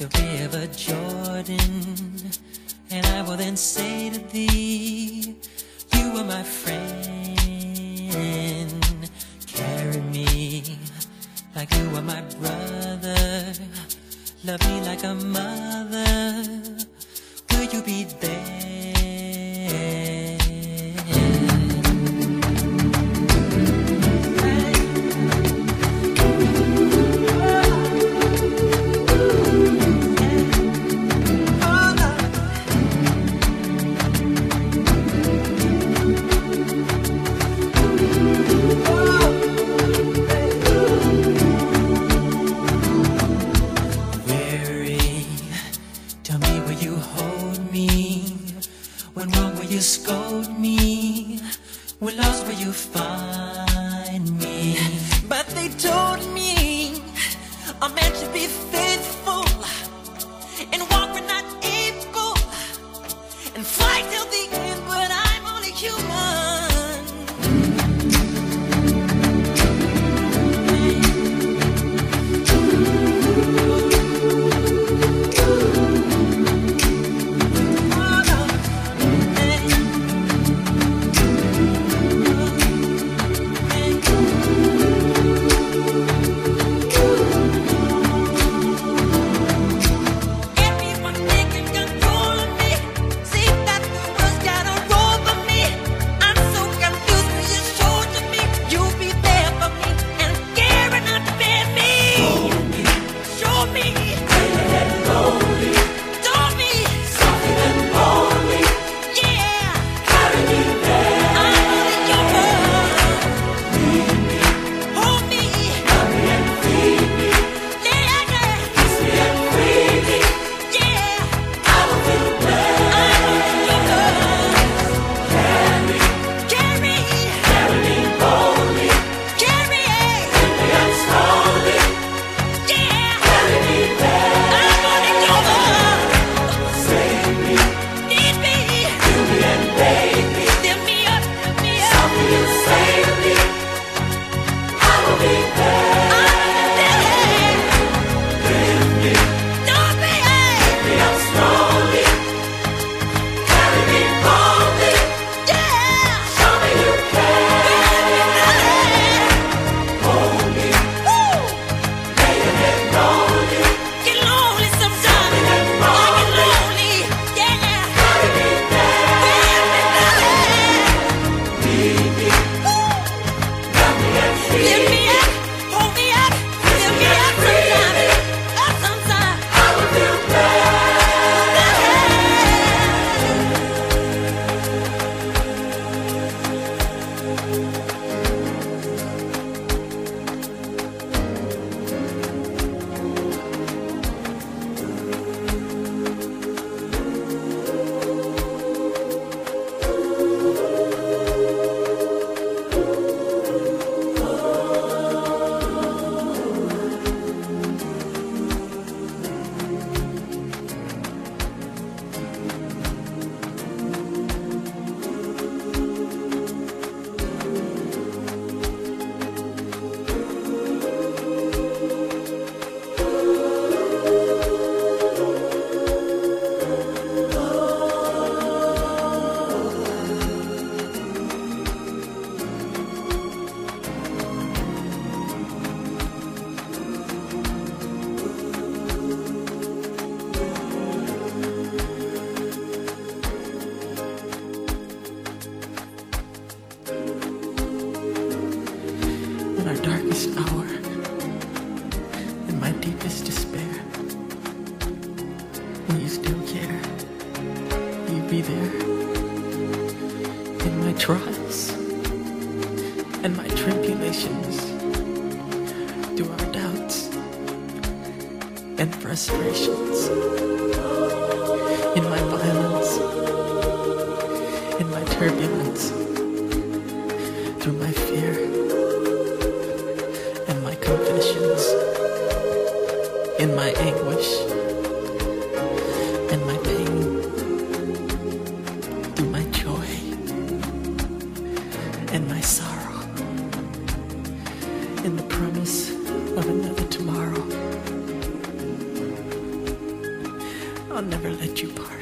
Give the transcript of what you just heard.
the river Jordan, and I will then say to thee, You are my friend. Carry me like you are my brother. Love me like a mother. Will you be there? When lost will you find in our darkest hour, in my deepest despair, will you still care? Will you be there? In my trials and my tribulations, through our doubts and frustrations, in my anguish and my pain, through my joy and my sorrow, in the promise of another tomorrow. I'll never let you part.